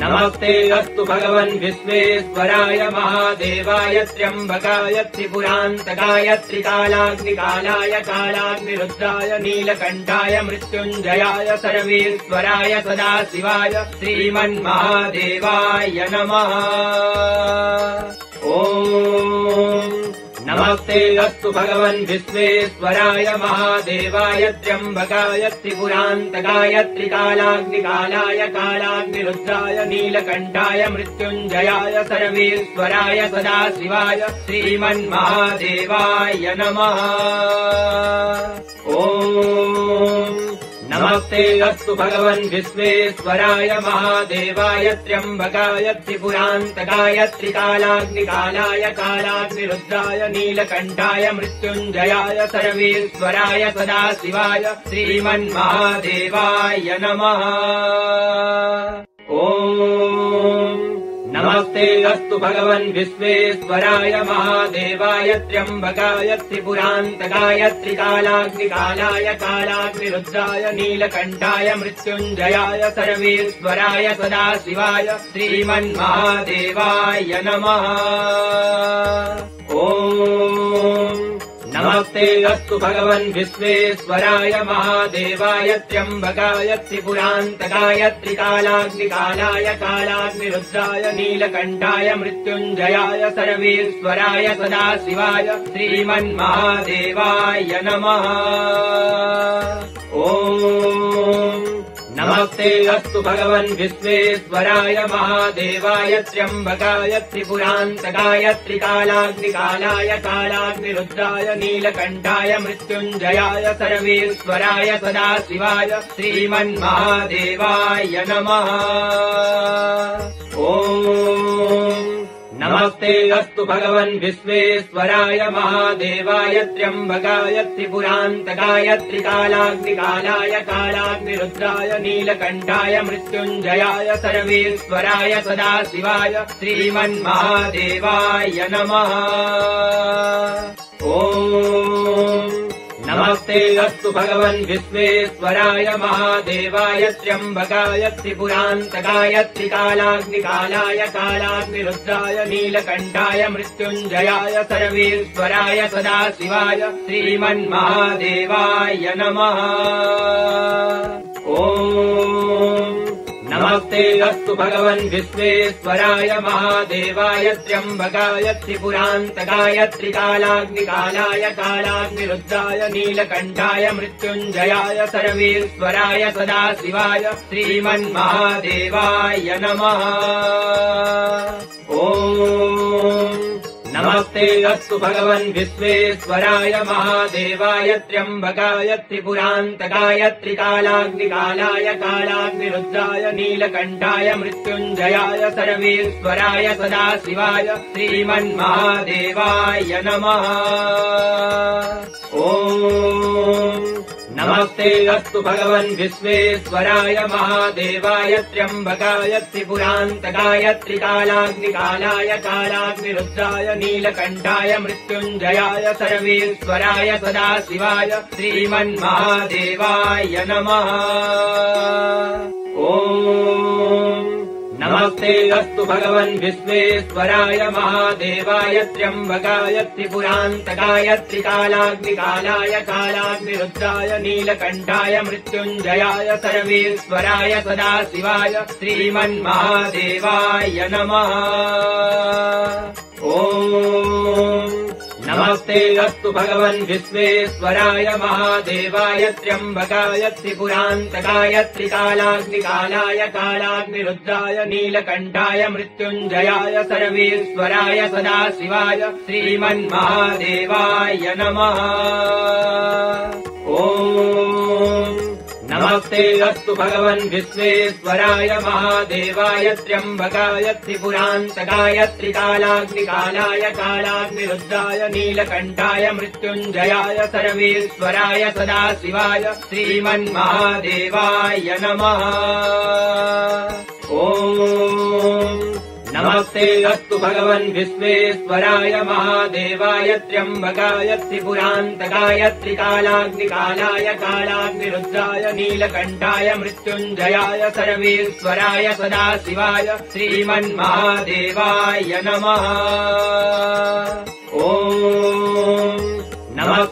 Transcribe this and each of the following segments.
नमस्ते अस्तु भगवन् विश्वेश्वराय महादेवाय त्र्यम्बकाय त्रिपुरान्तकाय त्रिकालाग्निकालाय कालाग्निरुद्राय नीलकण्ठाय मृत्युञ्जयाय सर्वेश्वराय सदाशिवाय श्रीमन्महादेवाय नमः। ॐ नमस्ते अस्तु भगवन् विश्वेश्वराय महादेवाय त्र्यम्बकाय त्रिपुरान्तकाय त्रिकालाग्निकालाय कालाग्निरुद्राय नीलकण्ठाय मृत्युञ्जयाय सर्वेश्वराय सदाशिवाय श्रीमन्महादेवाय नमः। ॐ नमस्ते अस्तु भगवन् विश्वेश्वराय महादेवाय त्र्यम्बकाय त्रिपुरान्तकाय त्रिकालाग्निकालाय कालाग्निरुद्राय नीलकण्ठाय मृत्युञ्जयाय सर्वेश्वराय सदाशिवाय श्रीमन्महादेवाय नमः। ॐ नमस्ते अस्तु भगवन् विश्वेश्वराय महादेवाय त्र्यम्बकाय त्रिपुरान्तकाय त्रिकालाग्निकालाय कालाग्निरुद्राय नीलकण्ठाय मृत्युञ्जयाय सर्वेश्वराय सदाशिवाय श्रीमन्महादेवाय नमः। ॐ नमस्ते अस्तु भगवन् विश्वेश्वराय महादेवाय त्र्यम्बकाय त्रिपुरान्तकाय त्रिकालाग्निकालाय कालाग्निरुद्राय नीलकण्ठाय मृत्युञ्जयाय सर्वेश्वराय सदाशिवाय श्रीमन्महादेवाय नमः। ॐ नमस्ते अस्तु भगवन् विश्वेश्वराय महादेवाय त्र्यम्बकाय त्रिपुरान्तकाय त्रिकालाग्निकालाय कालाग्निरुद्राय नीलकण्ठाय मृत्युञ्जयाय सर्वेश्वराय सदाशिवाय श्रीमन्महादेवाय नमः। ॐ नमस्ते अस्तु भगवन् विश्वेश्वराय महादेवाय त्र्यम्बकाय त्रिपुरान्तकाय त्रिकालाग्निकालाय कालाग्निरुद्राय नीलकण्ठाय मृत्युञ्जयाय सर्वेश्वराय सदाशिवाय श्रीमन्महादेवाय नमः। ॐ नमस्ते अस्तु भगवन् विश्वेश्वराय महादेवाय त्र्यम्बकाय त्रिपुरान्तकाय त्रिकालाग्निकालाय कालाग्निरुद्राय नीलकण्ठाय मृत्युञ्जयाय सर्वेश्वराय सदाशिवाय श्रीमन्महादेवाय नमः नमस्ते अस्तु भगवन् विश्वेश्वराय महादेवाय त्र्यम्बकाय त्रिपुरान्तकाय त्रिकालाग्निकालाय कालाग्निरुद्राय नीलकण्ठाय मृत्युञ्जयाय सर्वेश्वराय सदाशिवाय श्रीमन्महादेवाय नमः। ॐ नमस्ते अस्तु भगवन् विश्वेश्वराय महादेवाय त्र्यम्बकाय त्रिपुरान्तकाय त्रिकालाग्निकालाय कालाग्निरुद्राय नीलकण्ठाय मृत्युञ्जयाय सर्वेश्वराय सदाशिवाय श्रीमन्महादेवाय नमः। ॐ नमस्ते अस्तु भगवन् विश्वेश्वराय महादेवाय त्र्यम्बकाय त्रिपुरान्तकाय त्रिकालाग्निकालाय कालाग्निरुद्राय नीलकण्ठाय मृत्युञ्जयाय सर्वेश्वराय सदाशिवाय श्रीमन्महादेवाय नमः नमस्ते अस्तु भगवन् विश्वेश्वराय महादेवाय त्र्यम्बकाय त्रिपुरान्तकाय त्रिकालाग्निकालाय कालाग्निरुद्राय नीलकण्ठाय मृत्युञ्जयाय सर्वेश्वराय सदाशिवाय श्रीमन्महादेवाय नमः। ॐ नमस्ते अस्तु भगवन् विश्वेश्वराय महादेवाय त्र्यम्बकाय त्रिपुरान्तकाय त्रिकालाग्निकालाय कालाग्निरुद्राय नीलकण्ठाय मृत्युञ्जयाय सर्वेश्वराय सदाशिवाय श्रीमन्महादेवाय नमः। ॐ नमस्ते अस्तु भगवन् विश्वेश्वराय महादेवाय त्र्यम्बकाय त्रिपुरान्तकाय त्रिकालाग्निकालाय कालाग्निरुद्राय नीलकण्ठाय मृत्युञ्जयाय सर्वेश्वराय सदाशिवाय श्रीमन्महादेवाय नमः। ॐ नमस्ते अस्तु भगवन् विश्वेश्वराय महादेवाय त्र्यम्बकाय त्रिपुरान्तकाय त्रिकालाग्निकालाय कालाग्निरुद्राय नीलकण्ठाय मृत्युञ्जयाय सर्वेश्वराय सदाशिवाय श्रीमन्महादेवाय नमः। ओ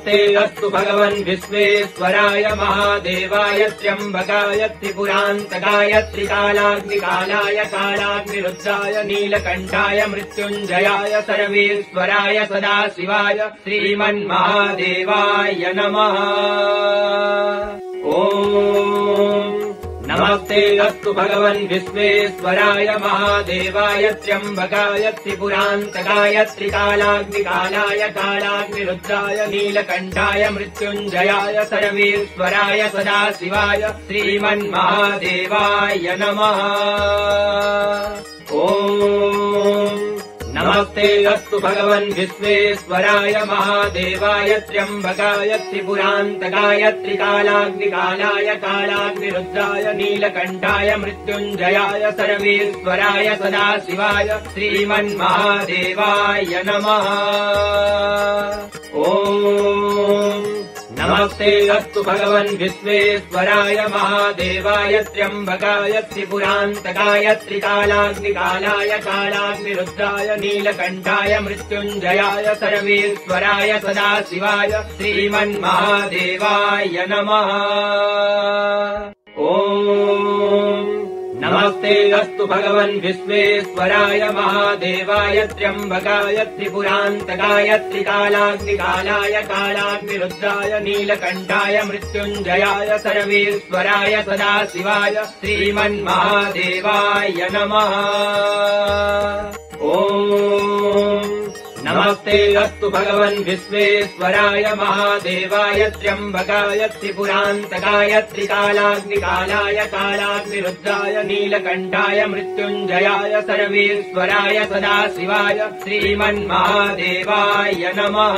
नमस्ते अस्तु भगवन् विश्वेश्वराय महादेवाय त्र्यम्बकाय त्रिपुरान्तकाय त्रिकालाग्निकालाय कालाग्निरुद्राय नीलकण्ठाय मृत्युञ्जयाय सर्वेश्वराय सदाशिवाय श्रीमन्महादेवाय नमः। ओ नमस्ते अस्तु भगवन् विश्वेश्वराय महादेवाय त्र्यम्बकाय त्रिपुरान्तकाय त्रिकालाग्निकालाय कालाग्निरुद्राय नीलकण्ठाय मृत्युञ्जयाय सर्वेश्वराय सदाशिवाय श्रीमन्महादेवाय नमः। ओ नमस्ते अस्तु भगवन् विश्वेश्वराय महादेवाय त्र्यम्बकाय त्रिपुरान्तकाय त्रिकालाग्निकालाय कालाग्निरुद्राय नीलकण्ठाय मृत्युञ्जयाय सर्वेश्वराय सदाशिवाय श्रीमन्महादेवाय नमः। ओ नमस्ते अस्तु भगवन् विश्वेश्वराय महादेवाय त्र्यम्बकाय त्रिपुरान्तकाय त्रिकालाग्निकालाय कालाग्निरुद्राय नीलकण्ठाय मृत्युञ्जयाय सर्वेश्वराय सदाशिवाय श्रीमन्महादेवाय नमः नमस्ते अस्तु भगवन् विश्वेश्वराय महादेवाय त्र्यम्बकाय त्रिपुरान्तकाय त्रिकालाग्निकालाय कालाग्निरुद्राय नीलकण्ठाय मृत्युञ्जयाय सर्वेश्वराय सदाशिवाय श्रीमन्महादेवाय नमः। ओ नमस्ते अस्तु भगवन् विश्वेश्वराय महादेवाय त्र्यम्बकाय त्रिपुरान्तकाय त्रिकालाग्निकालाय कालाग्निरुद्राय नीलकण्ठाय मृत्युञ्जयाय सर्वेश्वराय सदाशिवाय श्रीमन्महादेवाय नमः